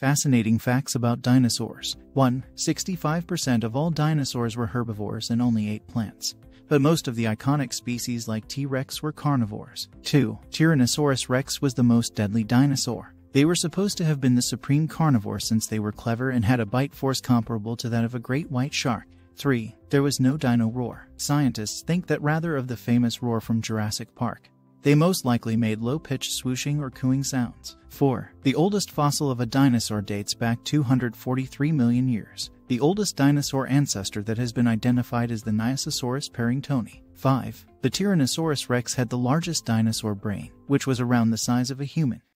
Fascinating facts about dinosaurs. 1. 65% of all dinosaurs were herbivores and only ate plants. But most of the iconic species like T. rex were carnivores. 2. Tyrannosaurus rex was the most deadly dinosaur. They were supposed to have been the supreme carnivore since they were clever and had a bite force comparable to that of a great white shark. 3. There was no dino roar. Scientists think that rather of the famous roar from Jurassic Park. They most likely made low-pitched swooshing or cooing sounds. 4. The oldest fossil of a dinosaur dates back 243 million years. The oldest dinosaur ancestor that has been identified is the Nyasasaurus parringtoni. 5. The Tyrannosaurus rex had the largest dinosaur brain, which was around the size of a human.